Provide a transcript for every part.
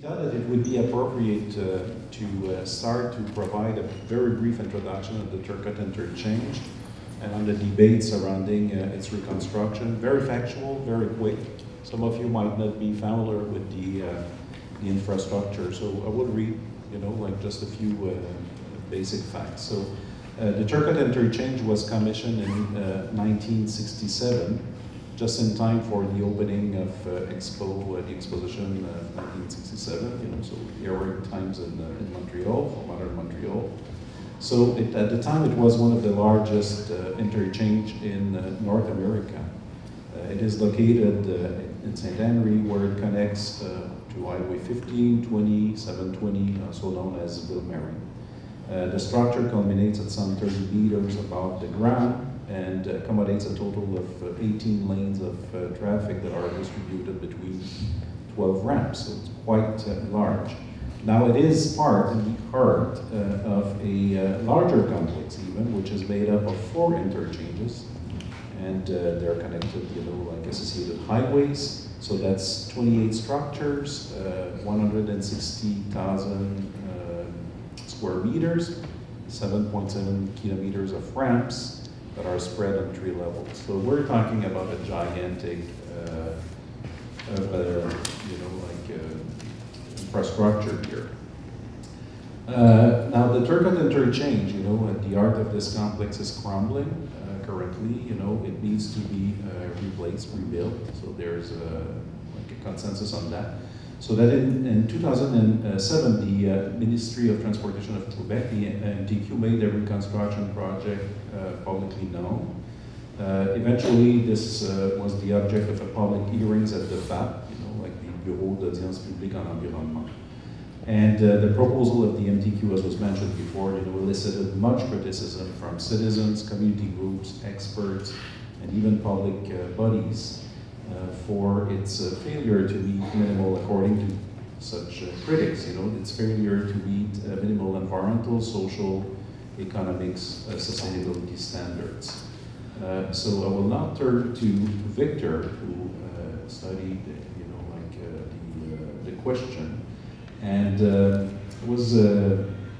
We thought that it would be appropriate uh, to uh, start to provide a very brief introduction of the Turcot interchange and on the debate surrounding uh, its reconstruction. Very factual, very quick. Some of you might not be familiar with the, uh, the infrastructure, so I would read, you know, like just a few uh, basic facts. So uh, the Turcot interchange was commissioned in 1967 just in time for the opening of uh, Expo, uh, the exposition of 1967, you know, so era times in, uh, in Montreal, modern Montreal. So it, at the time it was one of the largest uh, interchange in uh, North America. Uh, it is located in Saint-Henri where it connects to Highway 15, 20, 720, also known as Ville-Marie. the structure culminates at some 30 meters above the ground and accommodates a total of uh, 18 lanes of uh, traffic that are distributed between 12 ramps, so it's quite uh, large. Now it is part in the heart of a larger complex even, which is made up of four interchanges, and they're connected, you know, like associated highways, so that's 28 structures, uh, 160,000 uh, square meters, 7.7 kilometers of ramps, that are spread on three levels. So we're talking about a gigantic, uh, uh, you know, like uh, infrastructure here. Uh, now the Turcot interchange, you know, the art of this complex is crumbling uh, currently. You know, it needs to be replaced, rebuilt. So there's like a consensus on that. So that in, in 2007, the uh, Ministry of Transportation of Quebec, the MTQ, made a reconstruction project publicly known. Uh, eventually, this uh, was the object of a public hearings at the BAP, you know, like the Bureau d'Audience Publique en Environnement. And uh, the proposal of the MTQ, as was mentioned before, you know, elicited much criticism from citizens, community groups, experts, and even public uh, bodies. Uh, for its uh, failure to meet minimal, according to such uh, critics, you know, its failure to meet minimal environmental, social, economics, uh, sustainability standards. Uh, so I will now turn to Victor, who uh, studied, you know, like the, the question, and was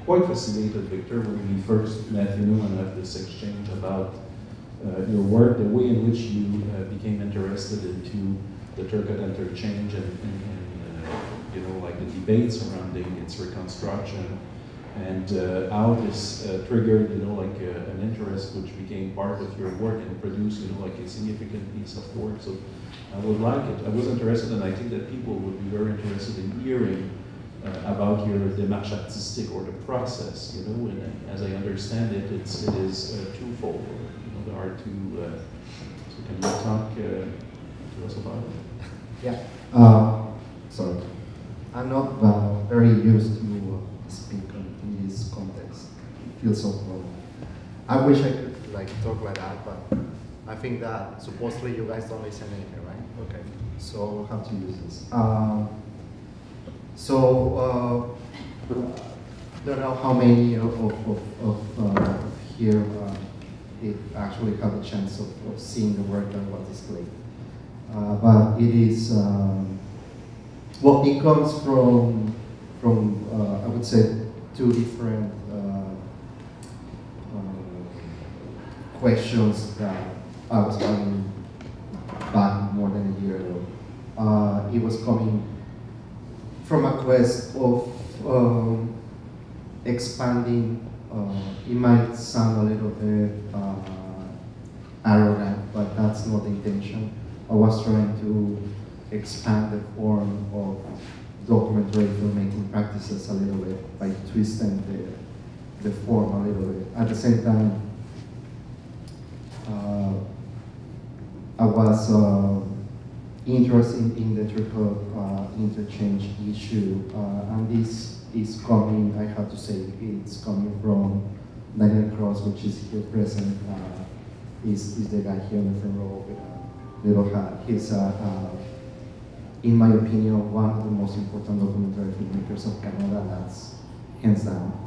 quite fascinated, Victor, when we first met, you know, and had this exchange about uh, your work, the way in which you uh, became interested into the Turcot interchange and, and, and uh, you know, like the debate surrounding its reconstruction and uh, how this uh, triggered, you know, like uh, an interest which became part of your work and produced, you know, like a significant piece of work. So I would like it. I was interested, and I think that people would be very interested in hearing about your démarche artistique or the process, you know. And as I understand it, it's it is twofold are to, uh, so can you talk uh, to us about it? Yeah. Uh, sorry. I'm not uh, very used to speak in this context. It feels so wrong. I wish I could like talk like that, but I think that supposedly you guys don't listen anything, right? Okay. So have to use this. Um, so uh, don't know how many of, of, of, uh, here uh, it actually have a chance of, of seeing the work that was displayed. Uh, but it is, um, well, it comes from, from uh, I would say, two different uh, um, questions that I was having back more than a year ago. Uh, it was coming from a quest of um, expanding uh, it might sound a little bit uh, arrogant, but that's not the intention. I was trying to expand the form of documentary filmmaking practices a little bit by twisting the, the form a little bit. At the same time, I was uh, interested in the triple uh, interchange issue, uh, and this is coming, I have to say, it's coming from Daniel Cross, which is here present. Uh, is, is the guy here on the front row with a little hat. He's, uh, uh, in my opinion, one of the most important documentary filmmakers of Canada, that's hands down.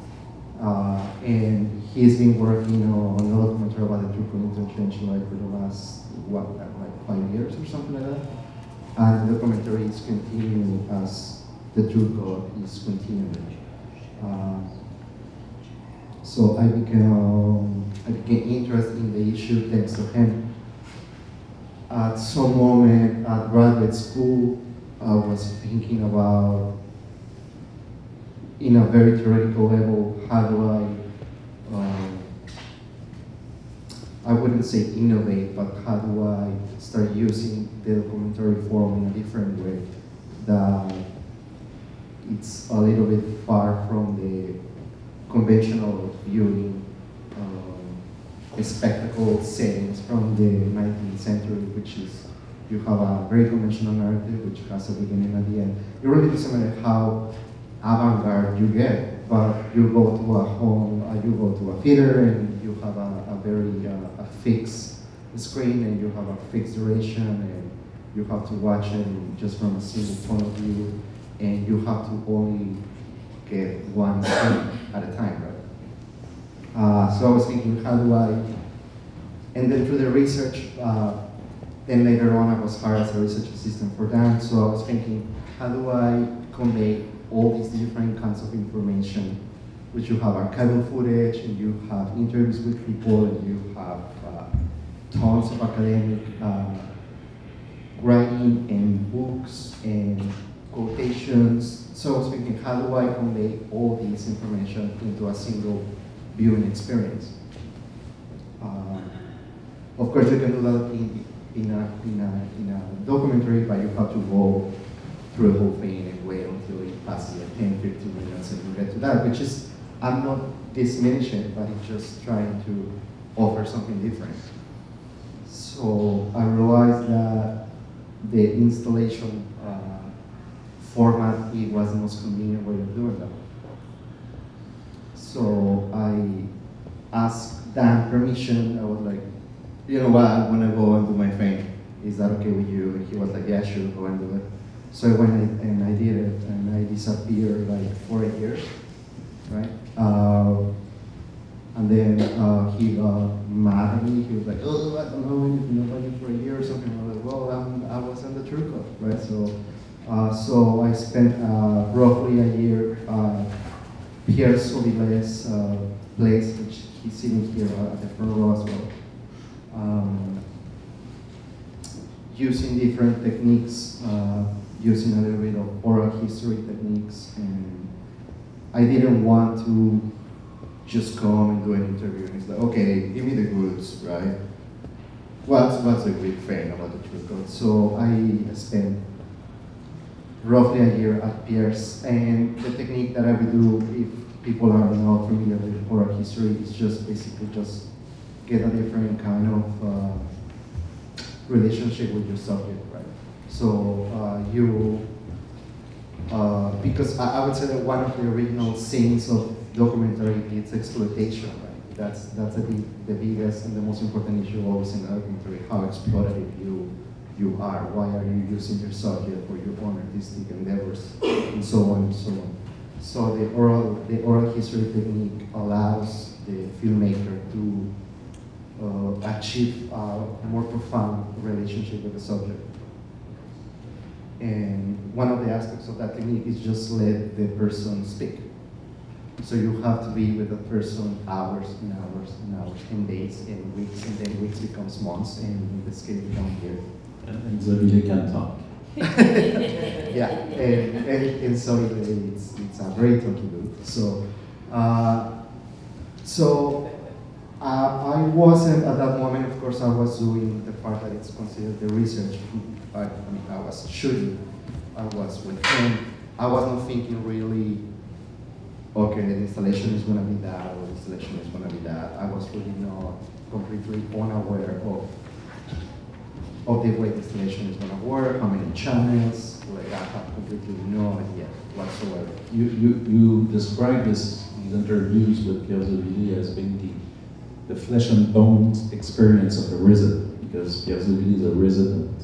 Uh, and he's been working on a documentary about the triple interchange like for the last, what, like five years or something like that. And the documentary is continuing as the God is continuing. Uh, so I became, I became interested in the issue thanks to him. At some moment at graduate school, I was thinking about, in a very theoretical level, how do I, um, I wouldn't say innovate, but how do I start using the documentary form in a different way that it's a little bit far from the conventional viewing um, spectacle settings from the 19th century, which is you have a very conventional narrative which has a beginning and the end. It really doesn't matter how avant-garde you get, but you go to a home, uh, you go to a theater and you have a, a very uh, a fixed screen and you have a fixed duration and you have to watch it just from a single point of view and you have to only get one screen at a time, right? Uh, so I was thinking, how do I, and then through the research, uh, then later on I was hired as a research assistant for them, so I was thinking, how do I convey all these different kinds of information, which you have archival footage, and you have interviews with people, and you have uh, tons of academic uh, writing and books and quotations. So thinking, how do I convey all this information into a single viewing experience? Uh, of course, you can do that in, in, a, in, a, in a documentary, but you have to go through the whole thing and wait until it passes like 10, 15 minutes and you get to that, which is, I'm not diminishing, but it's just trying to offer something different. So I realized that the installation uh, format it was the most convenient way of doing that. So I asked Dan permission. I was like, you know what, I want to go and do my thing. Is that okay with you? And he was like, yeah, sure, go and do it. So I went and I did it, and I disappeared like for eight years, right? Uh, and then uh, he got mad at me. He was like, oh, I don't know you for a year or something. I was like, well, I'm, I was in the Club, right? So, uh, so I spent uh, roughly a year uh, Pierre Solivet's uh, place, which he's sitting here at the front row as well. Um, using different techniques, uh, using a little bit of oral history techniques, and I didn't want to just come and do an interview and it's like, okay, give me the goods, right? What's, what's the great thing about the True? So I spent roughly a year at Pierce, and the technique that I would do if people are not familiar with oral history is just basically just get a different kind of uh, relationship with your subject, right? So uh, you, uh, because I, I, would say that one of the original sins of documentary is exploitation, right? That's that's the, the biggest and the most important issue always in documentary, how exploitative you you are, why are you using your subject for your own artistic endeavors, and so on and so on. So the oral, the oral history technique allows the filmmaker to uh, achieve a more profound relationship with the subject. And one of the aspects of that technique is just let the person speak. So you have to be with the person hours and hours and hours and days and weeks and then weeks becomes months and in this case become years. And Zabile can talk. yeah, and, and, and so it's, it's a very dude. So, uh, so uh, I wasn't at that moment, of course, I was doing the part that is considered the research. I, mean, I was shooting, I was with him. I was not thinking really, okay, the installation is going to be that, or the installation is going to be that. I was really not completely unaware of of the way the installation is going to work, how many channels, like I have completely no idea whatsoever. You, you, you describe this, these interviews with Zovilly as being the, the flesh and bones experience of a resident, because Pierre Zovilly is a resident,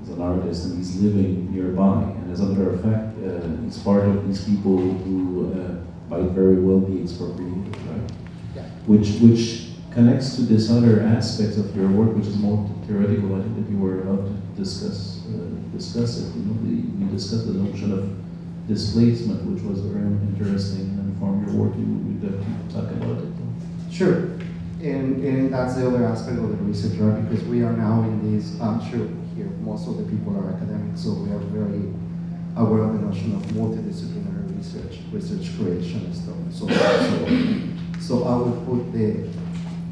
he's an artist, and he's living nearby. And as a matter of fact, uh, he's part of these people who uh, might very well be expropriated, right? Yeah. Which, which connects to this other aspect of your work, which is more theoretical. I think that you were about to discuss uh, discuss it. You know, the, you discussed the notion of displacement, which was very interesting, and from your work, you would to talk about it. Sure. And, and that's the other aspect of the research, right? Because we are now in this, I'm sure here most of the people are academics, so we are very aware of the notion of multidisciplinary research, research creation and stuff. So, so, so I would put the,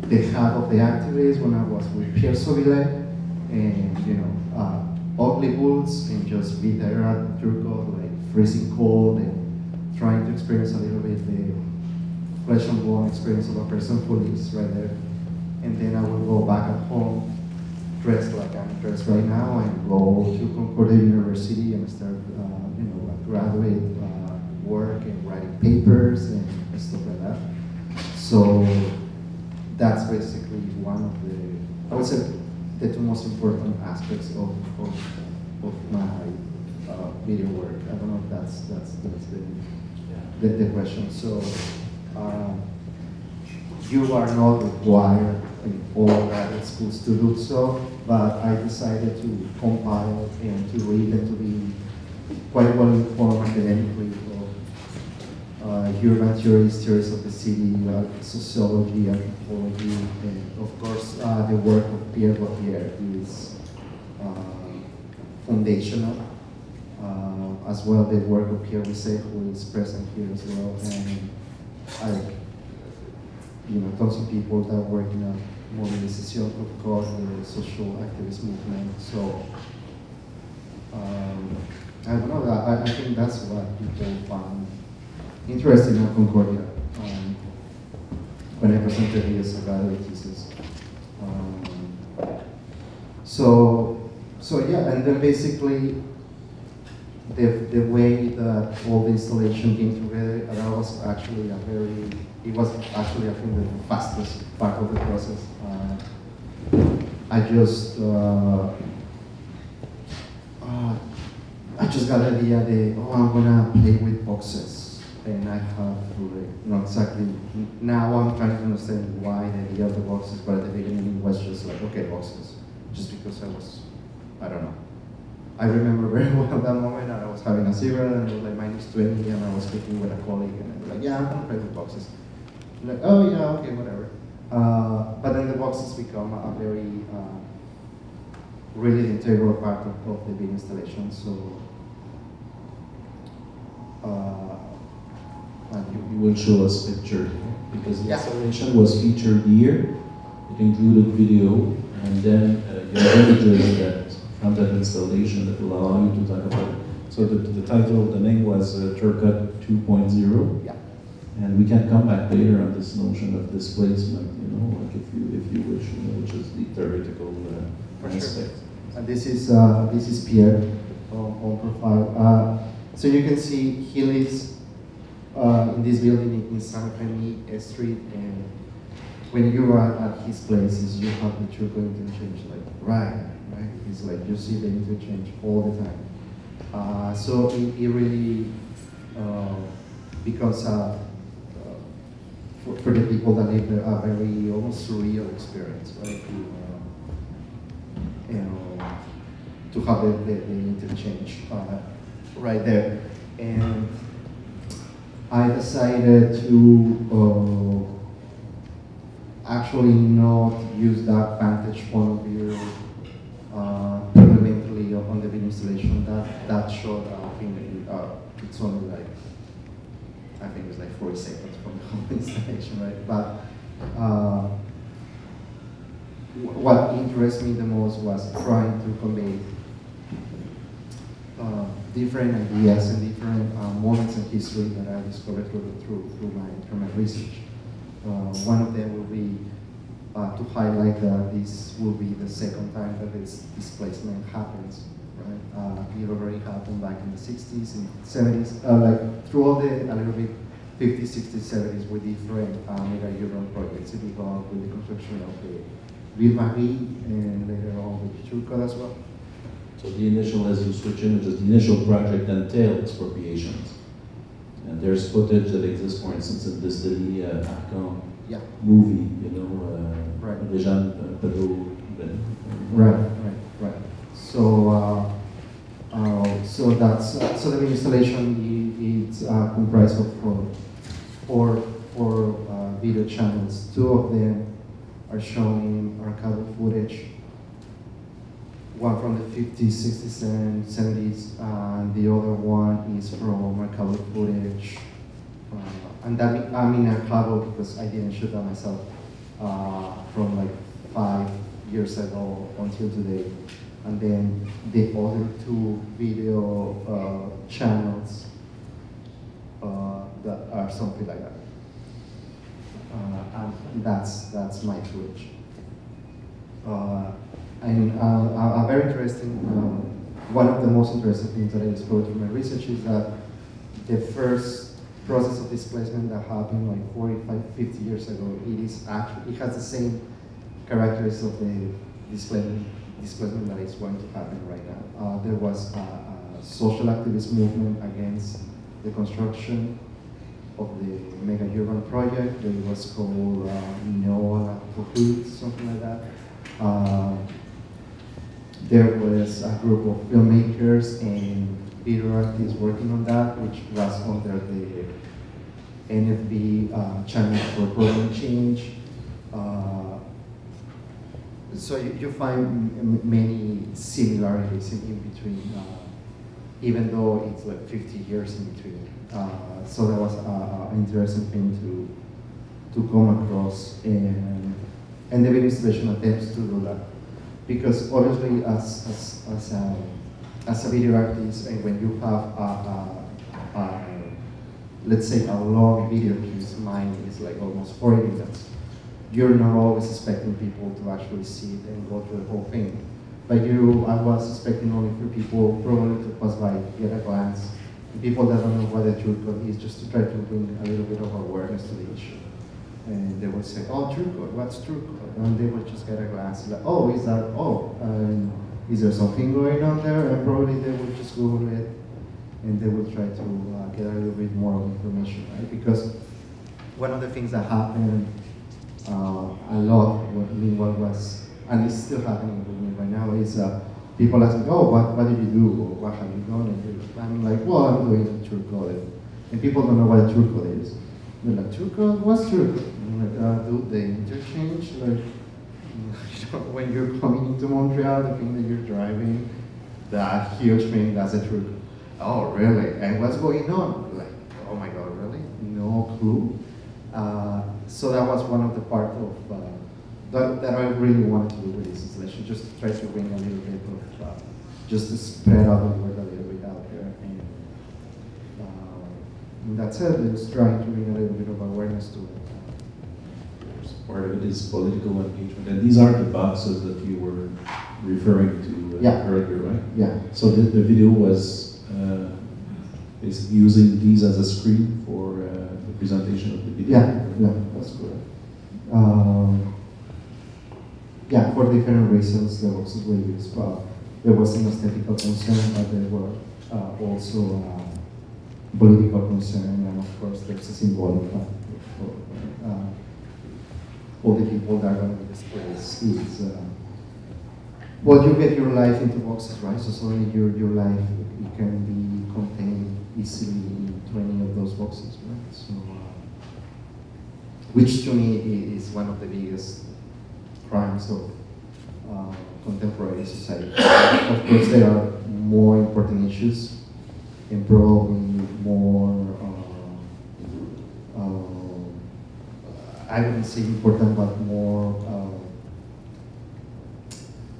the hat of the activist when I was with Pierre Souvillette, and you know, uh, ugly boots, and just be there at Turcot, like freezing cold, and trying to experience a little bit the flesh and bone experience of a person who lives right there. And then I would go back at home, dressed like I'm dressed right now, and go to Concordia University and start, uh, you know, graduate uh, work and writing papers and stuff like that. So that's basically one of the, I would say, the two most important aspects of, of, of my uh, video work. I don't know if that's, that's, that's the, the, the question. So um, you are not required in all graduate schools to do so, but I decided to compile and to read and to be quite well informed academically of uh, urban theories, theories of the city, uh, sociology, anthropology, and of course uh, the work of Pierre Gauthier is uh, foundational. Uh, as well, the work of Pierre Brisset, who is present here as well, and I, you know, tons of people that work in a mobilization course, the social activist movement. So, um, I don't know, I, I think that's what people find interesting at Concordia um, when I presented this evaluate thesis. Um, so, so yeah, and then basically the, the way that all the installation came together, that was actually a very, it was actually, I think, the fastest part of the process. Uh, I just, uh, uh, I just got the idea that, oh, I'm gonna play with boxes. And I have to, like, not exactly, now I'm trying to understand why the idea of the boxes, but at the beginning it was just like, okay, boxes. Just because I was, I don't know. I remember very well that moment, and I was having a cigarette, and it was like minus 20, and I was speaking with a colleague, and I was like, yeah, I'm gonna play with boxes. I'm like, oh yeah, okay, whatever. Uh, but then the boxes become a very, uh, really integral part of, of the big installation, so. Uh, You, you will show us picture because the Yeah. installation was featured here. It included video and then uh, your images that from that installation that will allow you to talk about it. So the, the title, of the name was uh, Turcot 2.0. yeah. And we can come back later on this notion of displacement, you know, like if you if you wish, you know, which is the theoretical uh, For sure. aspect. And this is uh, this is Pierre on, on profile. Uh, so you can see he lives uh, in this building in, in Saint-Rémi Street, and when you are at his places, you have the true interchange, like right, It's like you see the interchange all the time. Uh, so it, it really uh, becomes a uh, for, for the people that live there, a very almost surreal experience, right? You, uh, you know, to have the, the, the interchange uh, right there. And I decided to actually not use that vantage point of view That, shot, I think uh, it's only like, I think it's like 40 seconds from the whole installation, right? But uh, what interests me the most was trying to convey uh, different ideas and different uh, moments in history that I discovered through, through, through, my, through my research. Uh, one of them will be uh, to highlight that this will be the second time that this displacement happens. Uh, it already happened back in the 60s and 70s, uh, like throughout the a little bit 50s, 60s, 70s with different uh, mega urban projects. It began with the construction of the Ville Marie and later on with Turcot as well. So the initial, as you switch images, the initial project entailed expropriations. And there's footage that exists, for instance, in this Denis uh, Arcand Yeah. movie, you know, uh, Right. Uh, Pedro. Right, right, right. So, uh, uh, so that's uh, so the installation it's uh, comprised of four, four, four uh, video channels. Two of them are showing archival footage. One from the 50s, 60s, and 70s, and the other one is from archival footage. Uh, and that I mean archival because I didn't shoot that myself uh, from like five years ago until today. And then the other two video uh, channels uh, that are something like that. Uh, and that's that's my Twitch. Uh, and uh, a, very interesting, um, one of the most interesting things that I explored through my research is that the first process of displacement that happened like 45, 50 years ago, it is actually, it has the same characteristics of the displacement, displacement that is going to happen right now. Uh, there was a, a social activist movement against the construction of the mega urban project. It was called uh, No Hood, something like that. Uh, there was a group of filmmakers and video artists working on that, which was under the NFB uh, channel for program change. Uh, so you, you find many similarities in, in between, uh, even though it's like 50 years in between. Uh, so that was an interesting thing to to come across, and and the video installation attempts to do that, because obviously as as as a, as a video artist, and when you have a, a, a let's say a long video piece, mine is like almost 40 minutes. You're not always expecting people to actually see it and go through the whole thing. But you, I was expecting only for people probably to pass by, get a glance. And people that don't know what the Turcot is, just to try to bring a little bit of awareness to the issue. And they would say, oh, Turcot, what's Turcot? And they would just get a glance, like, oh, is that, oh, um, is there something going on there? And probably they would just Google it and they will try to uh, get a little bit more information, right? Because one of the things that happened uh, a lot when what was, and it's still happening with me right now, is uh, people ask me, oh, what, what did you do? Or what have you done? And I'm like, well, I'm doing Turcot. And people don't know what a Turcot is. They're like, Turcot? What's Turcot? I'm like, uh, do the interchange? Like, when you're coming into Montreal, the thing that you're driving, that huge thing, that's a code. Oh, really? And what's going on? Like, oh my God, really? No clue. Uh, so that was one of the part of uh, that, that I really wanted to do with this installation, just to try to bring a little bit of, uh, just to spread out the word a little bit out there. And, uh, and that's it, it's trying to bring a little bit of awareness to it. Part of it is political engagement, and these are the boxes that you were referring to uh, Yeah. earlier, right? Yeah, So the, the video was is using these as a screen for uh, the presentation of the video. yeah, yeah, that's correct. Um, yeah, for different reasons, the boxes were used, but there was an aesthetical concern, but there were uh, also uh, political concern, and of course, there's a symbolic factor for uh, all the people that are going to this place is. Uh, well, you get your life into boxes, right? So suddenly your, your life it can be contained easily into any of those boxes, right? So, uh, which to me is one of the biggest crimes of uh, contemporary society. of course, there are more important issues and probably more. Uh, uh, I wouldn't say important, but more. Uh,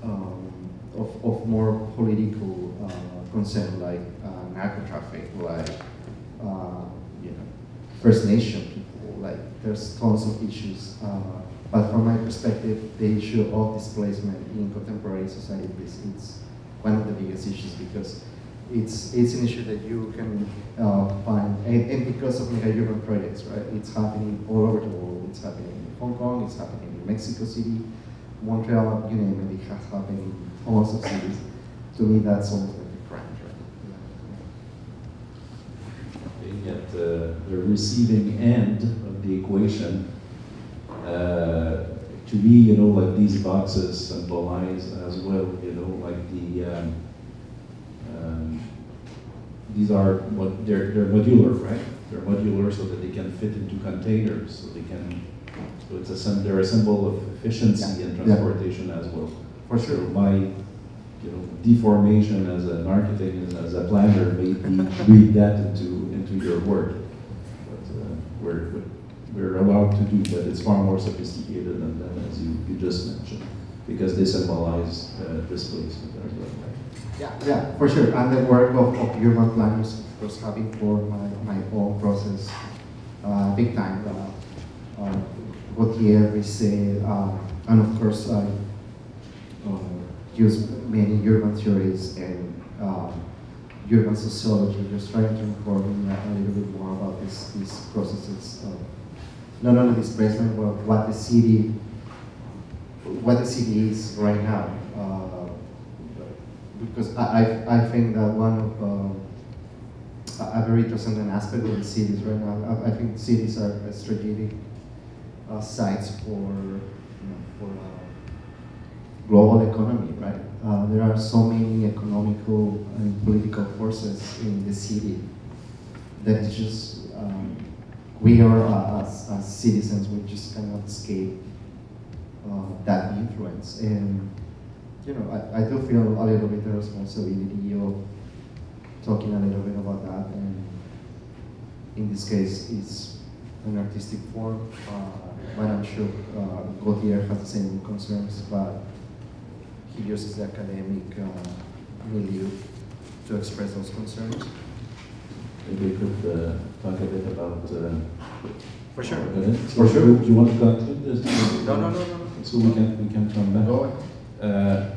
um, of, of more political uh, concern, like uh, narco traffic, like uh, you know, First Nation people. Like there's tons of issues. Uh, but from my perspective, the issue of displacement in contemporary society is it's one of the biggest issues because it's it's an issue that you can uh, find, and, and because of mega urban projects, right? It's happening all over the world. It's happening in Hong Kong. It's happening in Mexico City. Montreal, you name it, it has happened in tons of cities. To me, that's almost like a crime, right? Being at uh, the receiving end of the equation, uh, to me, you know, like these boxes symbolize as well, you know, like the um, um, these are, what, they're, they're modular, right? They're modular so that they can fit into containers, so they can, so it's a, they're a symbol of efficiency and Yeah. transportation as well. For So sure. my, you know, deformation as an architect, as- a planner, made me read that into your work. But uh, we're, we're allowed to do, but it's far more sophisticated than that, as you, you just mentioned, because they symbolize uh, displacement as well. Yeah, yeah, for sure. And the work of, of urban planners, of course, having for my, my own process, uh, big time. Uh, uh, Gauthier, Brisset, uh, and of course, I uh, use many urban theories and uh, urban sociology, just trying to inform a little bit more about this, these processes of not only displacement, but what the city, what the city is right now. Uh, because I, I, I think that one of uh, a very transcendent aspect of the cities right now, I, I think cities are strategic uh, sites for, you know, for uh, global economy, right? Uh, there are so many economical and political forces in the city that it's just, um, we are, uh, as, as citizens, we just cannot escape uh, that influence. And you know, I, I do feel a little bit the responsibility of talking a little bit about that. And in this case, it's an artistic form, uh, but I'm sure uh, Gauthier has the same concerns, but he uses the academic uh, milieu to express those concerns. Maybe we could uh, talk a bit about. Uh, For sure. go ahead. For sure. Do you want to conclude this? No, no, no, no. So we can, we can come back. Go ahead. Uh,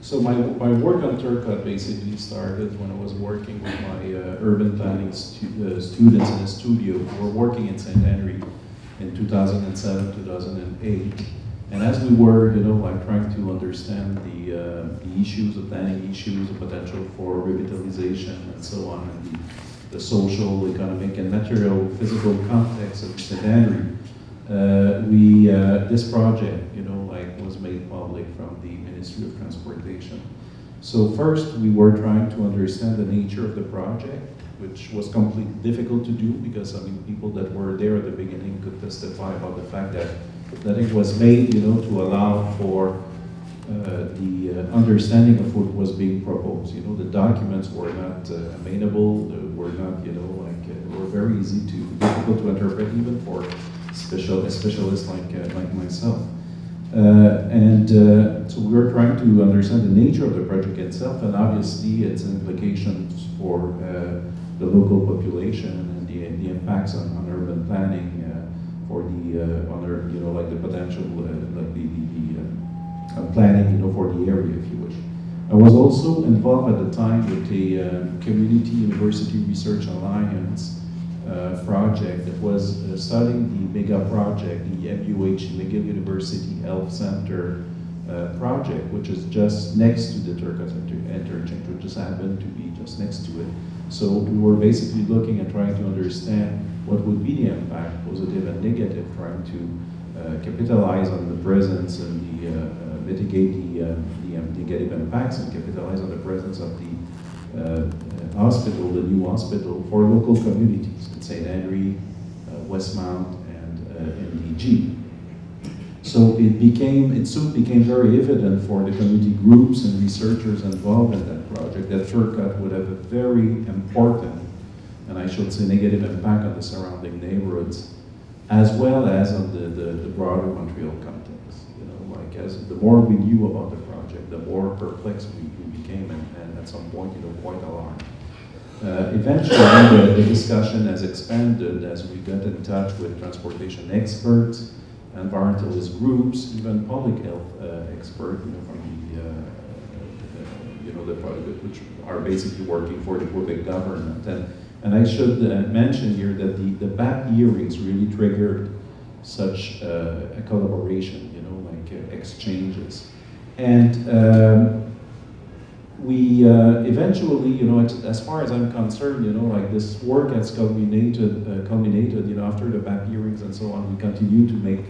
So my, my work on Turcot basically started when I was working with my uh, urban planning stu- uh, students in a studio. We were working in Saint-Henri in 2007, 2008. And as we were, you know, like trying to understand the, uh, the issues, the planning issues, the potential for revitalization and so on, and the, the social, economic, and material, physical context of St. Uh, we, uh, this project, you know, like was made public from the Ministry of Transportation. So first, we were trying to understand the nature of the project, which was completely difficult to do because, I mean, people that were there at the beginning could testify about the fact that, that it was made, you know, to allow for uh, the uh, understanding of what was being proposed. You know, the documents were not uh, amenable, were not, you know, like, uh, were very easy to, difficult to interpret even for special, a specialist like, uh, like myself. Uh, and so we were trying to understand the nature of the project itself and obviously its implications for the local population and the, the impacts on, on urban planning for the, uh, on you know, like the potential, uh, like the, the, the uh, planning, you know, for the area, if you wish. I was also involved at the time with uh, Community University Research Alliance project that was studying the mega project, the MUH, McGill University Health Center uh, project, which is just next to the Turcos inter- interchange, which just happened to be just next to it. So we were basically looking and trying to understand what would be the impact, positive and negative, trying to uh, capitalize on the presence and the, uh, uh, mitigate the, uh, the um, negative impacts and capitalize on the presence of the uh, hospital, the new hospital for local communities in Saint-Henri, Westmount, and NDG. So it became, it soon became very evident for the community groups and researchers involved in that project that Turcot would have a very important, and I should say negative impact on the surrounding neighborhoods, as well as on the, the, the broader Montreal context. You know, like as the more we knew about the project, the more perplexed we, we became, and, and at some point, you know, quite alarmed. Uh, eventually, the, the discussion has expanded as we got in touch with transportation experts, environmentalist groups, even public health uh, experts, you know, from the, uh, uh, you know, the, which are basically working for the Quebec government. And, and I should uh, mention here that the, the BAP hearings really triggered such uh, a collaboration, you know, like exchanges. And um, we uh, eventually, you know, as far as I'm concerned, you know, like this work has culminated, uh, culminated, you know, after the BAP hearings and so on, we continue to make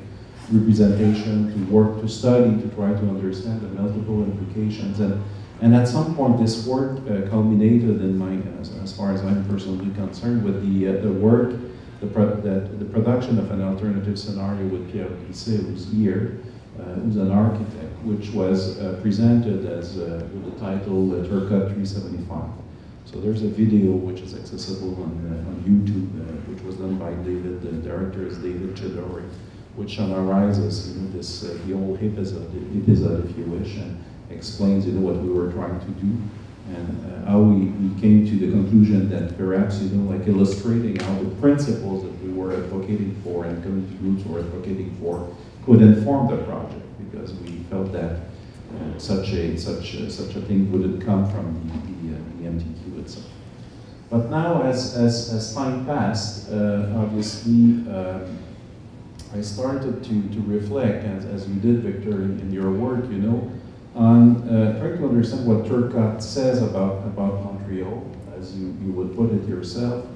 representation, to work, to study, to try to understand the multiple implications. And, And at some point, this work uh, culminated in my, as, as, far as I'm personally concerned, with the, uh, the work, the, pro the production of an alternative scenario with Pierre Brisset, who's here, uh, who's an architect, which was uh, presented as uh, with the title uh, Turcot 375. So there's a video which is accessible on, uh, on YouTube, which was done by David, the director is David Chidori, which summarizes you know, this, uh, the whole episode, episode, if you wish, and explains you know, what we were trying to do and uh, how we, we came to the conclusion that perhaps, you know, like illustrating how the principles that we were advocating for and community groups were advocating for could inform the project because we felt that uh, such a such a, such a thing wouldn't come from the, the, uh, the MTQ itself. But now, as as, as time passed, uh, obviously. Um, I started to, to reflect, as, as you did, Victor, in, in your work, you know, on uh, trying to understand what Turcot says about, about Montreal, as you, you would put it yourself,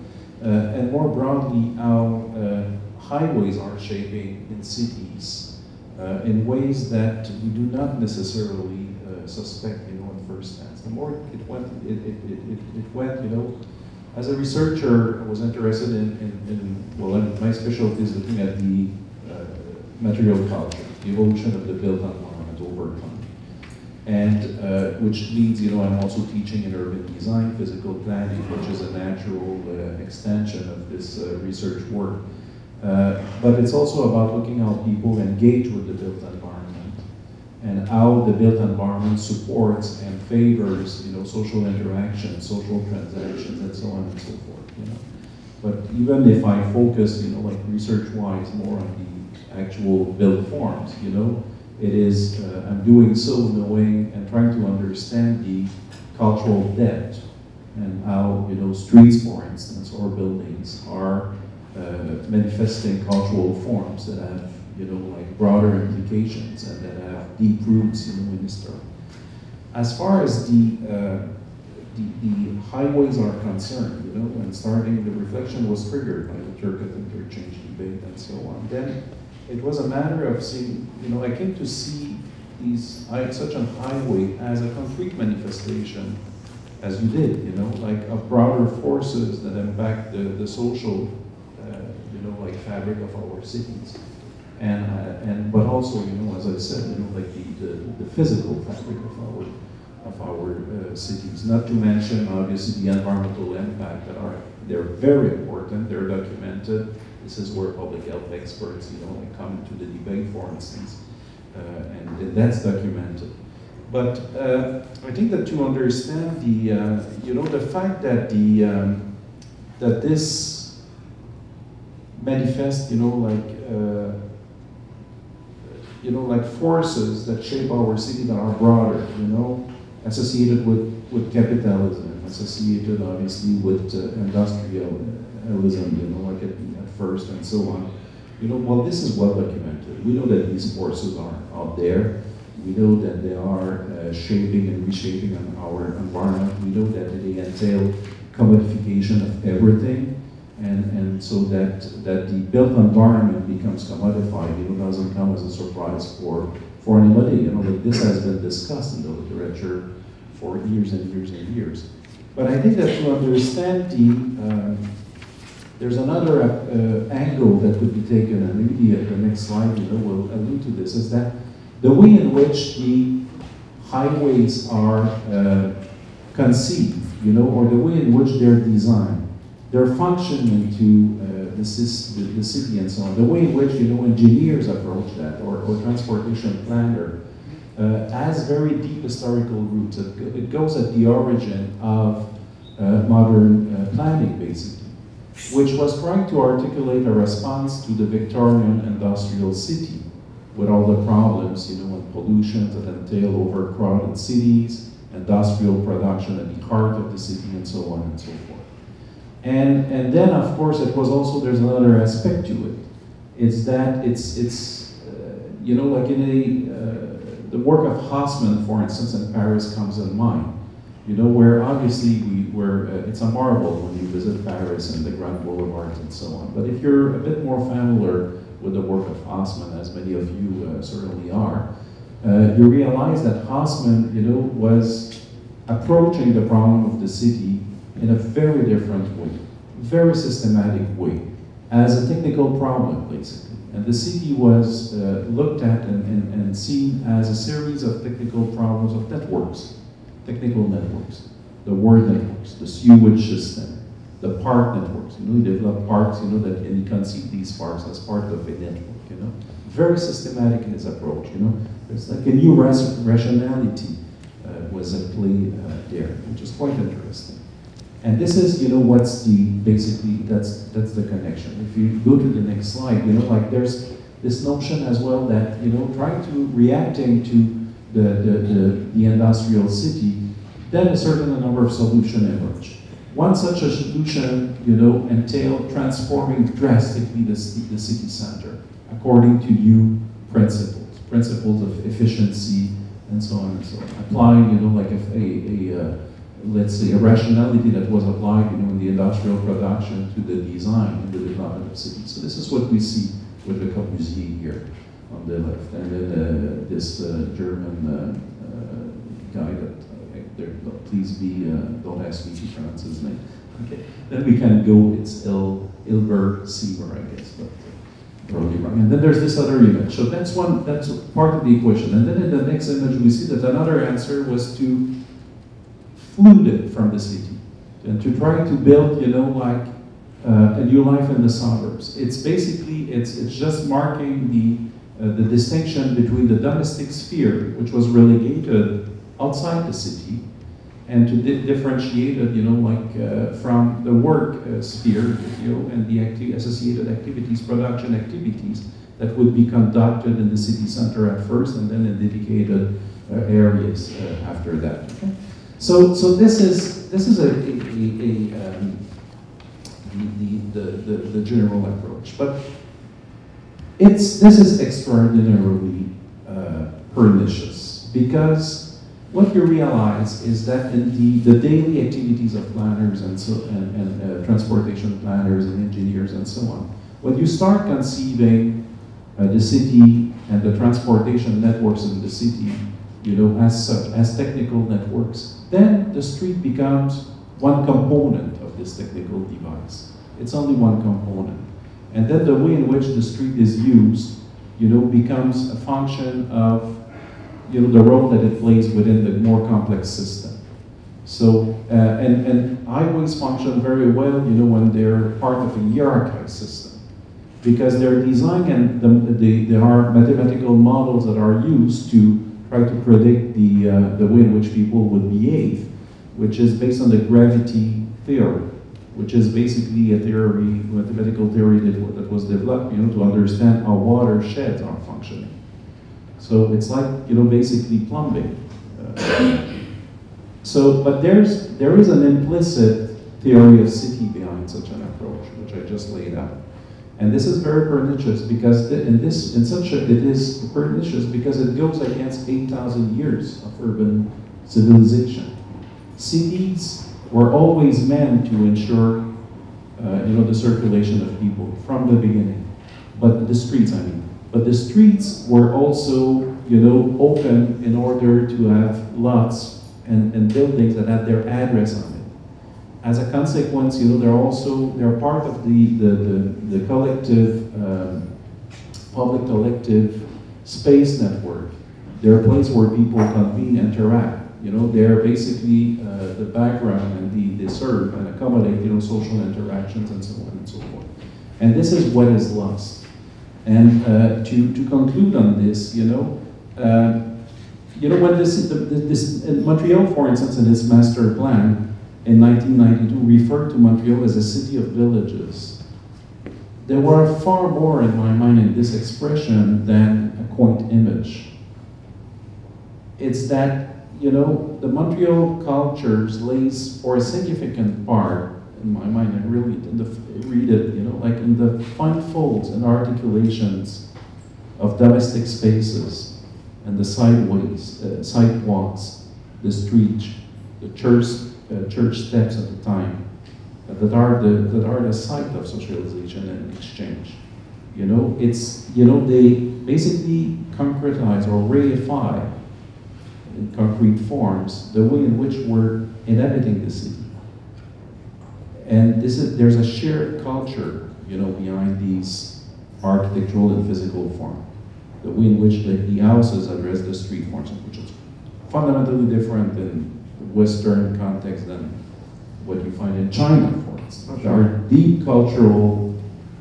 uh, and more broadly, how uh, highways are shaping in cities uh, in ways that we do not necessarily uh, suspect, you know, at first glance. The more it went, it, it, it, it, went, you know, as a researcher, I was interested in, in, in well, my specialty is looking at the uh, material culture, the evolution of the built environment over time. And uh, which means, you know, I'm also teaching in urban design, physical planning, which is a natural uh, extension of this uh, research work. Uh, but it's also about looking how people engage with the built environment and how the built environment supports and favors, you know, social interaction, social transactions, and so on and so forth. You know. But even if I focus, you know, like research-wise, more on the actual built forms, you know, it is, uh, I'm doing so knowing and trying to understand the cultural depth and how, you know, streets, for instance, or buildings are uh, manifesting cultural forms that have, you know, like broader implications and that have deep roots in the minister. As far as the, uh, the, the, highways are concerned, you know, when starting, the reflection was triggered by the Turcot interchange debate and so on. Then it was a matter of seeing, you know, I came to see these, such a highway as a concrete manifestation, as you did, you know, like of broader forces that impact the, the social, uh, you know, like fabric of our cities. And, and, but also, you know, as I said, you know, like the, the, the physical fabric of our, of our uh, cities. Not to mention, obviously, the environmental impact that are, they're very important, they're documented, this is where public health experts, you know, come into the debate, for instance, uh, and that's documented. But uh, I think that to understand the, uh, you know, the fact that the um, that this manifests, you know, like uh, you know, like forces that shape our city that are broader, you know, associated with with capitalism, associated obviously with uh, industrialism, you know, like at first and so on. You know, well, this is well documented. We know that these forces are out there. We know that they are uh, shaping and reshaping our environment. We know that they entail commodification of everything. And, and so that, that the built environment becomes commodified, you know, doesn't come as a surprise for, for anybody. You know, this has been discussed in the literature for years and years and years. But I think that to understand the, uh, there's another uh, angle that could be taken, and maybe at the next slide you know, will allude to this, is that the way in which the highways are uh, conceived, you know, or the way in which they're designed, their function into uh, the, the, city and so on, the way in which, you know, engineers approach that, or, or transportation planner, uh, has very deep historical roots. It, it, goes at the origin of uh, modern uh, planning, basically which was trying to articulate a response to the Victorian industrial city with all the problems, you know, and pollution that entail overcrowded cities, industrial production at the heart of the city, and so on and so forth. And, and then, of course, it was also, there's another aspect to it. It's that it's, it's uh, you know, like in a, uh, the work of Haussmann, for instance, in Paris comes in mind you know, where obviously we were, uh, it's a marvel when you visit Paris and the Grand Boulevards and so on. But if you're a bit more familiar with the work of Haussmann, as many of you uh, certainly are, uh, you realize that Haussmann, you know, was approaching the problem of the city in a very different way, very systematic way, as a technical problem, basically. And the city was uh, looked at and, and, and seen as a series of technical problems of networks, technical networks, the word networks, the sewage system, the park networks. You know, you develop parks, you know, that and you conceive these parks as part of a network, you know. Very systematic in his approach, you know. It's like a new rationality uh, was at play uh, there, which is quite interesting. And this is, you know, what's the, basically, that's, that's the connection. If you go to the next slide, you know, like there's this notion as well that, you know, trying to, reacting to the, the, the, the industrial city, then a certain number of solutions emerge. One such a solution, you know, entail transforming drastically the, the city center according to new principles, principles of efficiency and so on and so on. Applying, you know, like a, a, a uh, let's say, a rationality that was applied you know, in the industrial production to the design and the development of cities. So this is what we see with Le Corbusier here on the left. And then uh, this uh, German uh, uh guy that, uh, please be, uh, don't ask me to pronounce his name. Okay, then we can go, it's Il, Ilber Sieber, I guess, but probably wrong. And then there's this other image. So that's one, that's part of the equation. And then in the next image, we see that another answer was to excluded from the city and to try to build, you know, like uh, a new life in the suburbs. It's basically, it's, it's just marking the, uh, the distinction between the domestic sphere, which was relegated outside the city, and to di differentiate it, you know, like uh, from the work uh, sphere, you know, and the acti associated activities, production activities that would be conducted in the city center at first and then in dedicated uh, areas uh, after that. Okay? So, so this is this is a, a, a, a um, the, the, the, the, general approach, but it's this is extraordinarily uh, pernicious because what you realize is that in the, the daily activities of planners and so and, and uh, transportation planners and engineers and so on, when you start conceiving uh, the city and the transportation networks in the city, you know, as such, as technical networks, then the street becomes one component of this technical device. It's only one component. And then the way in which the street is used, you know, becomes a function of, you know, the role that it plays within the more complex system. So, uh, and, and highways function very well, you know, when they're part of a hierarchized system. Because they're designed and the, the, there are mathematical models that are used to try to predict the, uh, the way in which people would behave, which is based on the gravity theory, which is basically a theory, mathematical theory that, that was developed, you know, to understand how watersheds are functioning. So it's like, you know, basically plumbing. Uh, so, but there's, there is an implicit theory of city behind such an approach, which I just laid out. And this is very pernicious because in this, in such a, it is pernicious because it goes against 8,000 years of urban civilization. Cities were always meant to ensure, uh, you know, the circulation of people from the beginning. But the streets, I mean. But the streets were also, you know, open in order to have lots and, and buildings that had their address on it as a consequence, you know, they're also, they're part of the, the, the, the collective, um, public collective space network. They're a place where people convene, interact. You know, they're basically uh, the background and the, they serve and accommodate, you know, social interactions and so on and so forth. And this is what is lost. And uh, to, to conclude on this, you know, uh, you know, when this, the, this, in Montreal, for instance, in its master plan, in 1992 referred to Montreal as a city of villages. There were far more in my mind in this expression than a quaint image. It's that, you know, the Montreal cultures lays for a significant part, in my mind, I really read it, you know, like in the fine folds and articulations of domestic spaces and the sideways, uh, sidewalks, the streets, the church uh, church steps at the time uh, that are the that are the site of socialization and exchange. You know, it's you know they basically concretize or reify in concrete forms the way in which we're inhabiting the city. And this is, there's a shared culture, you know, behind these architectural and physical form. The way in which the, the houses address the street forms, which is fundamentally different the Western context than what you find in China, for instance. There are deep cultural,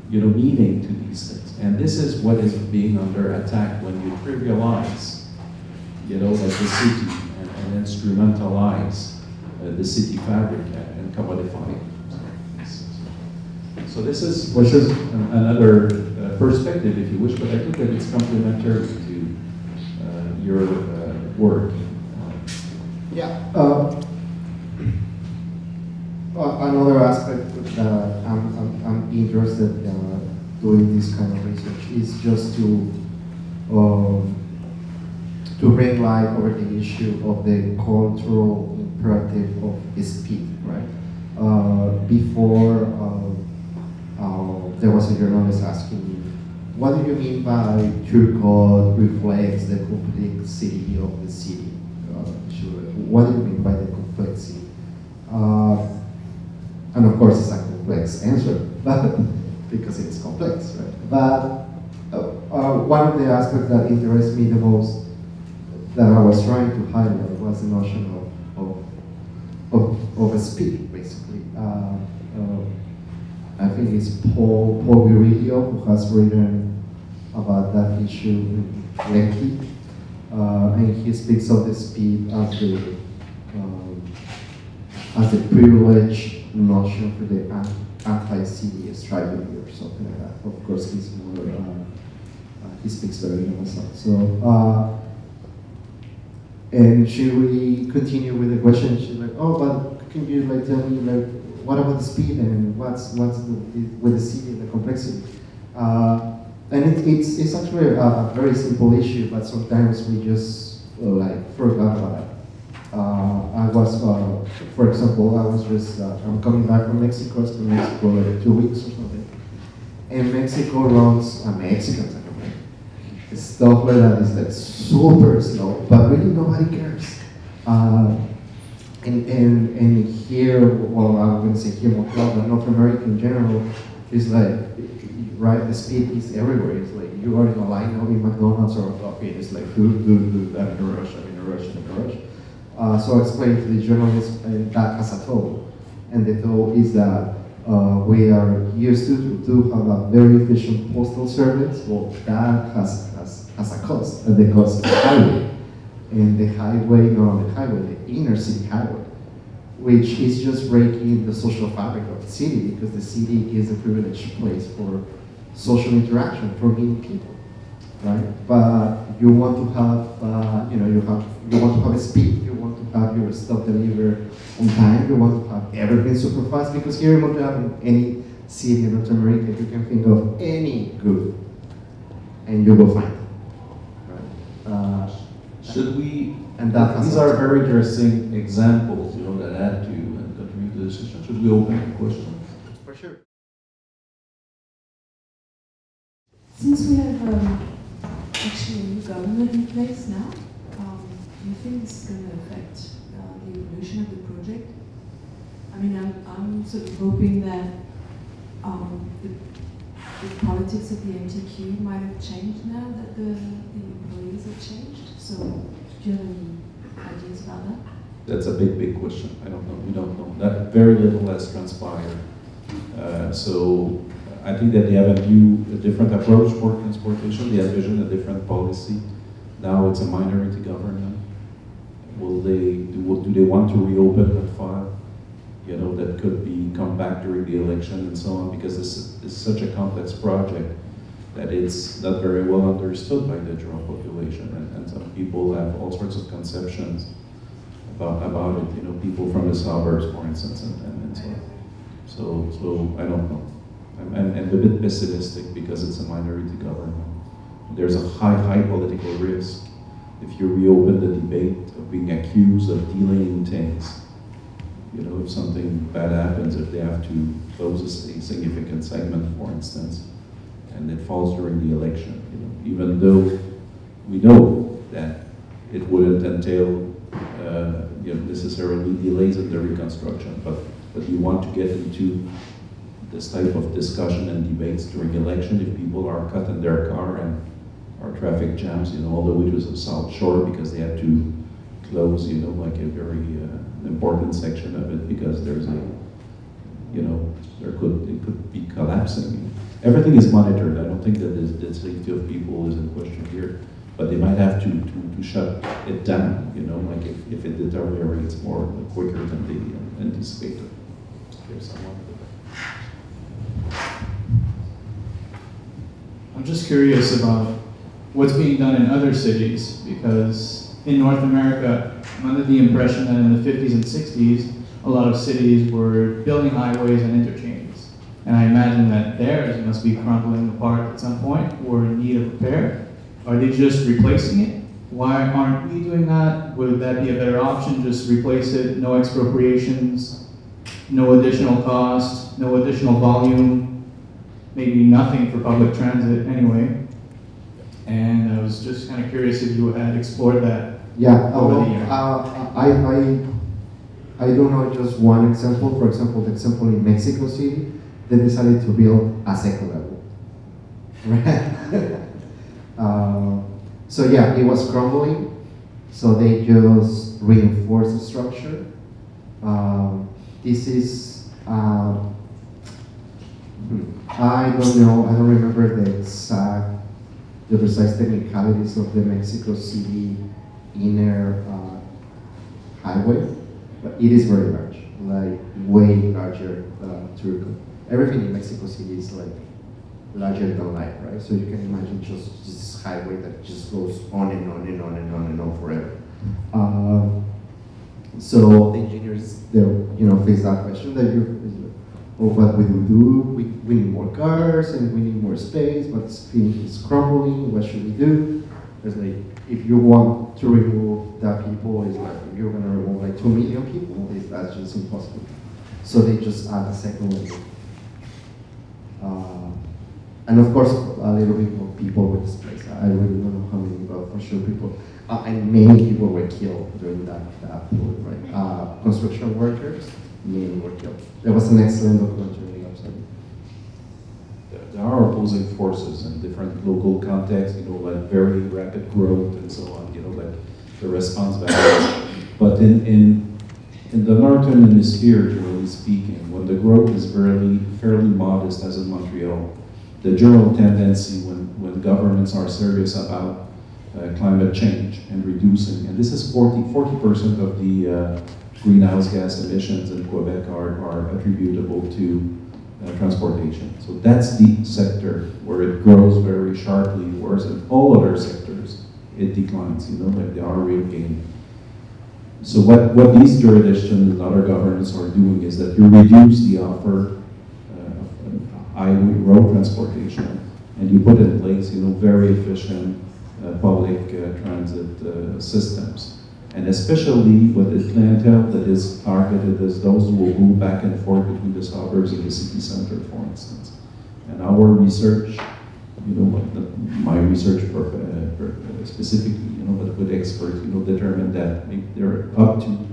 you know, meaning to these things. And this is what is being under attack when you trivialize, you know, like the city and, and instrumentalize uh, the city fabric and, and commodify it. So this is, which is an- another uh, perspective, if you wish, but I think that it's complementary to uh, your uh, work. Yeah. Uh, uh, another aspect that I'm, I'm, I'm interested uh, doing this kind of research is just to um, to bring light over the issue of the cultural imperative of speed, right? Uh, before uh, uh, there was a journalist asking me, what do you mean by Turcot reflects the complexity of the city? What do you mean by the complexity? Uh, and of course, it's a complex answer, but because it's complex, right? But uh, uh, one of the aspects that interests me the most that I was trying to highlight was the notion of, of, of, of a speed, basically. Uh, uh, I think it's Paul, Paul Virilio who has written about that issue in Lecky, uh, and he speaks of the speed as the, as a privileged notion for the anti-city strategy or something like that. Of course, he's more, uh, he speaks very universal. So, uh, and she we continue with the question. She's like, "Oh, but can you like tell me like what about the speed and what's what's the, with the city and the complexity?" Uh, and it, it's it's actually a, a very simple issue, but sometimes we just like forgot about it. Uh, I was, uh, for example, I was just uh, I'm coming back from Mexico. It's been Mexico like two weeks or something, and Mexico runs a Mexican I don't know stuff like that is like super slow, but really nobody cares. And, and, and here, well, going to say here more but North America in general, is like, right, the speed is everywhere. It's like you are in a line in McDonald's or a coffee, it's like, do, do, do, I'm in a rush, I'm in a rush, I'm in a rush. Uh, so I explained to the journalist uh, that as a toll. And the toll is that uh, we are used to, to have a very efficient postal service. Well, that has, has, has a cost, and the cost is the highway. And the highway, not the highway, the inner city highway, which is just breaking the social fabric of the city because the city is a privileged place for social interaction for many people, right? But you want to have, uh, you know, you have, you want to have a speed, have your stuff delivered on time, you want to have everything super fast because here in Montreal, in any city in North America, you can think of any good and you will find it, right? Uh, Should we, And that these are very interesting examples, you know, that add to and contribute to the discussion. Should we open the question? for sure. Since we have um, actually a new government in place now, do you think this is going to affect uh, the evolution of the project? I mean, I'm, I'm sort of hoping that um, the, the politics of the MTQ might have changed now that the, the employees have changed. So, do you have any ideas about that? That's a big, big question. I don't know. We don't know. That very little has transpired. Uh, so I think that they have a new, a different approach for transportation. They envision a different policy. Now it's a minority government. Will they do? They want to reopen that file? You know, that could be come back during the election and so on, because this is, is such a complex project that it's not very well understood by the general population, and, and some people have all sorts of conceptions about, about it, you know, people from the suburbs, for instance, and, and, and so on. So, so I don't know. I'm, I'm, I'm a bit pessimistic because it's a minority government. There's a high, high political risk if you reopen the debate of being accused of delaying things. You know, if something bad happens, if they have to close a significant segment, for instance, and it falls during the election, you know, even though we know that it wouldn't entail, uh, you know, necessarily delays in the reconstruction, but, but you want to get into this type of discussion and debates during election if people are caught in their car and are traffic jams, you know, all the way to the South Shore because they had to close, you know, like a very uh, important section of it because there's a, you know, there could, it could be collapsing. Everything is monitored. I don't think that the, safety of people is in question here, but they might have to, to, to shut it down, you know, like if, if it deteriorates more quicker than they anticipated. There's someone. I'm just curious about what's being done in other cities because in North America, I'm under the impression that in the 50s and 60s, a lot of cities were building highways and interchanges. And I imagine that theirs must be crumbling apart at some point or in need of repair. Are they just replacing it? Why aren't we doing that? Would that be a better option? Just replace it, no expropriations, no additional cost, no additional volume, maybe nothing for public transit anyway. And I was just kind of curious if you had explored that. Yeah, Over well, the year. uh, I, I, I don't know just one example. For example, the example in Mexico City, they decided to build a second level. Right? uh, so yeah, it was crumbling, so they just reinforced the structure. Um, this is, hmm, I don't know, I don't remember the exact, the precise technicalities of the Mexico City inner uh, highway, but it is very large, like way larger than Turcot. Everything in Mexico City is like larger than life, right? So you can imagine just this highway that just goes on and on and on and on and on forever. Um, so engineers, they you know face that question that you, oh, what we do? We, we need more cars and we need more space, but it's, it's crumbling. What should we do? It's like if you want to remove that people, it's like you're gonna remove like two million people, it's, that's just impossible. So they just add a second level. Uh, and of course, a little bit more people were displaced. I really don't know how many, but for sure people, uh, and many people were killed during that, that right? Uh, construction workers, many were killed. There was an excellent documentary. There- are opposing forces in different local contexts, you know, like very rapid growth and so on, you know, like the response values. But in, in, in the northern hemisphere, generally speaking, when the growth is fairly, fairly modest, as in Montreal, the general tendency when, when governments are serious about uh, climate change and reducing, and this is 40, 40% of the uh, greenhouse gas emissions in Quebec are, are attributable to uh, transportation. So that's the sector where it grows very sharply, whereas in all other sectors, it declines, you know, like the R rate gain. So what, what these jurisdictions and other governments are doing is that you reduce the offer uh, of highway road transportation and you put in place, you know, very efficient uh, public uh, transit uh, systems. And especially with the clientele that is targeted as those who will move back and forth between the suburbs and the city center, for instance. And our research, you know, the, my research for, uh, for, uh, specifically, you know, but with experts, you know, determined that there are up to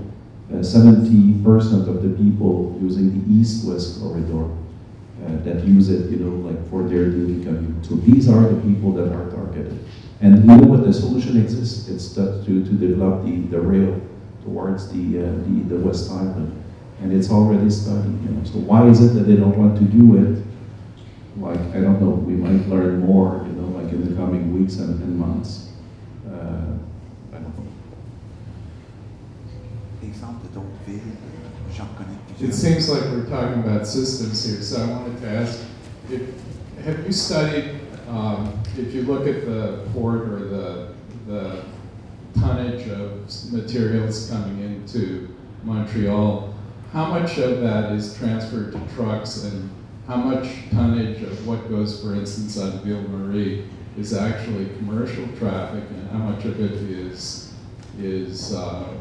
uh, 70% of the people using the east-west corridor uh, that use it, you know, like for their daily commute. So these are the people that are targeted. And you know what the solution exists? It's that to, to develop the, the rail towards the, uh, the, the West Island. And it's already studied, you know. So why is it that they don't want to do it? Like, I don't know, we might learn more, you know, like in the coming weeks and, and months. Uh, I don't know. Exemple d'autres villes, j'en connais It seems like we're talking about systems here, so I wanted to ask, if, have you studied, um, if you look at the port or the, the tonnage of materials coming into Montreal, how much of that is transferred to trucks and how much tonnage of what goes, for instance, on Ville Marie is actually commercial traffic and how much of it is, is, uh,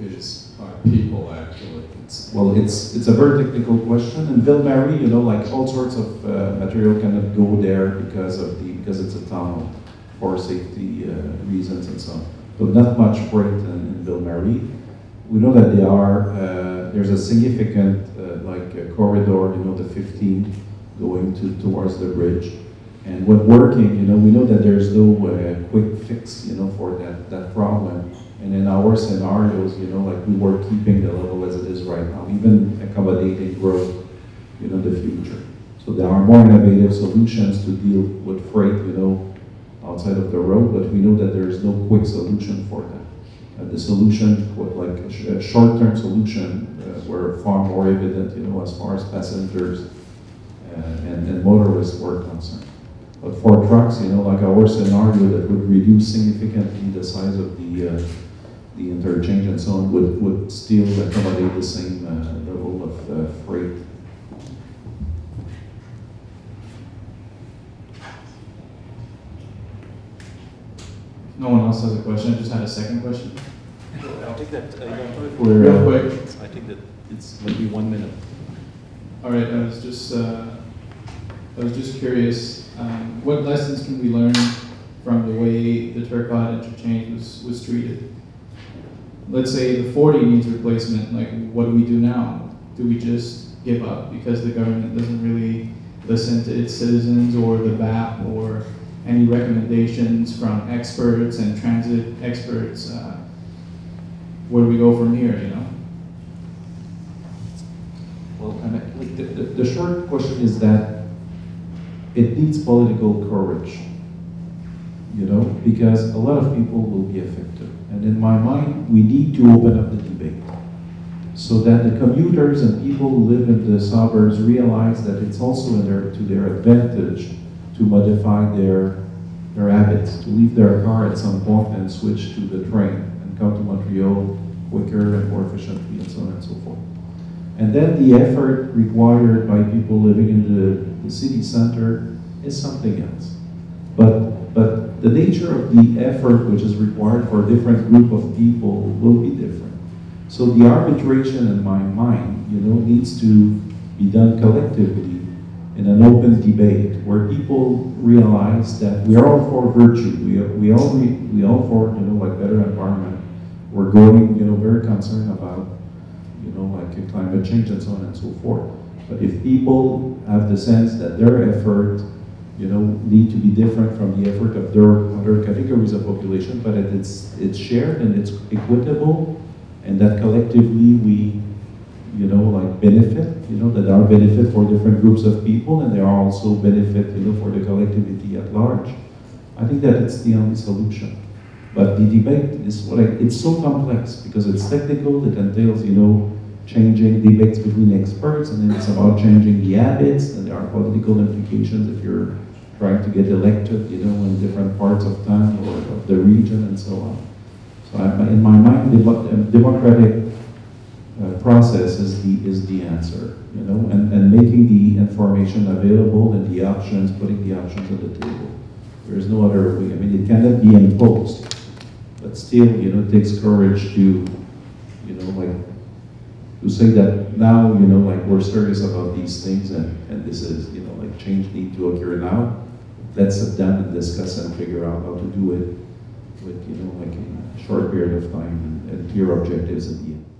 is uh, people actually? It's- Well, it's, it's a very technical question. In Ville-Marie, you know, like all sorts of uh, material cannot go there because of the, because it's a tunnel for safety uh, reasons and so on. So not much freight in, in Ville Marie. We know that there are, uh, there's a significant, uh, like a corridor, you know, the 15 going to, towards the bridge. And when working, you know, we know that there's no uh, quick fix, you know, for that, that problem. And in our scenarios, you know, like we were keeping the level as it is right now, even accommodating growth, you know, the future. So there are more innovative solutions to deal with freight, you know, outside of the road, but we know that there is no quick solution for that. Uh, the solution, like a, short-term solution, uh, were far more evident, you know, as far as passengers uh, and, and motorists were concerned. But for trucks, you know, like our scenario that would reduce significantly the size of the, uh, the interchange and so on would, would still accommodate the same uh, level of uh, freight. No one else has a question, I just had a second question. I think that, uh, you know, if We're, Real uh, quick, I think that it's maybe one minute. all right, I was just, uh, I was just curious, um, what lessons can we learn from the way the Turcot interchange was, was treated? Let's say the forty needs replacement, like, what do we do now? Do we just give up because the government doesn't really listen to its citizens or the BAP or any recommendations from experts and transit experts? Uh, Where do we go from here, you know? Well, I- like, the, the, the short question is that it needs political courage, you know, because a lot of people will be affected. And in my mind, we need to open up the debate so that the commuters and people who live in the suburbs realize that it's also in their, to their advantage to modify their, their habits, to leave their car at some point and switch to the train and come to Montreal quicker and more efficiently and so on and so forth. And then the effort required by people living in the, the city center is something else. But, but the nature of the effort which is required for a different group of people will be different. So the arbitration in my mind, you know, needs to be done collectively in an open debate where people realize that we are all for virtue. We, we all, we, we all for, you know, like better environment. We're going, you know, very concerned about you know, like climate change and so on and so forth. But if people have the sense that their effort, you know, need to be different from the effort of their other categories of population, but it's it's shared and it's equitable, and that collectively we, you know, like benefit, you know, that are benefit for different groups of people, and there are also benefit, you know, for the collectivity at large. I think that it's the only solution. But the debate is like it's so complex because it's technical. It entails, you know, changing debates between experts, and then it's about changing the habits, and there are political implications if you're trying to get elected, you know, in different parts of town or of the region and so on. So I, in my mind, the democratic uh, process is the is the answer, you know, and, and making the information available and the options, putting the options on the table. There is no other way. I mean, it cannot be imposed, but still, you know, it takes courage to, to say that now, you know, like we're serious about these things and, and this is, you know, like change need to occur now. Let's sit down and discuss and figure out how to do it with, you know, like a short period of time and, and clear objectives at the end.